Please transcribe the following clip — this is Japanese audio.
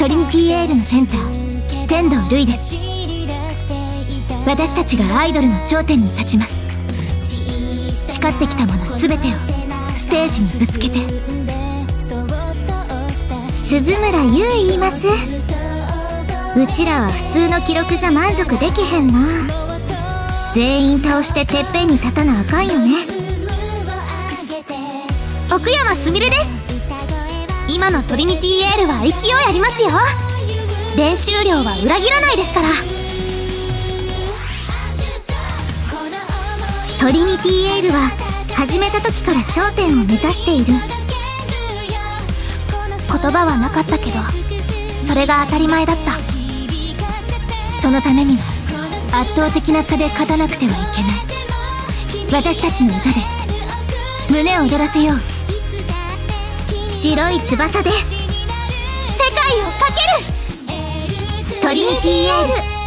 トリニティエールのセンター天童ルイです。私たちがアイドルの頂点に立ちます。誓ってきたもの全てをステージにぶつけて。鈴村優言います。うちらは普通の記録じゃ満足できへんな。全員倒しててっぺんに立たなあかんよね。奥山すみれです。今のトリニティエールは勢いありますよ。練習量は裏切らないですから。トリニティエールは始めた時から頂点を目指している。言葉はなかったけどそれが当たり前だった。そのためには圧倒的な差で勝たなくてはいけない。私たちの歌で胸を躍らせよう。白い翼で世界をかける。トリニティエール。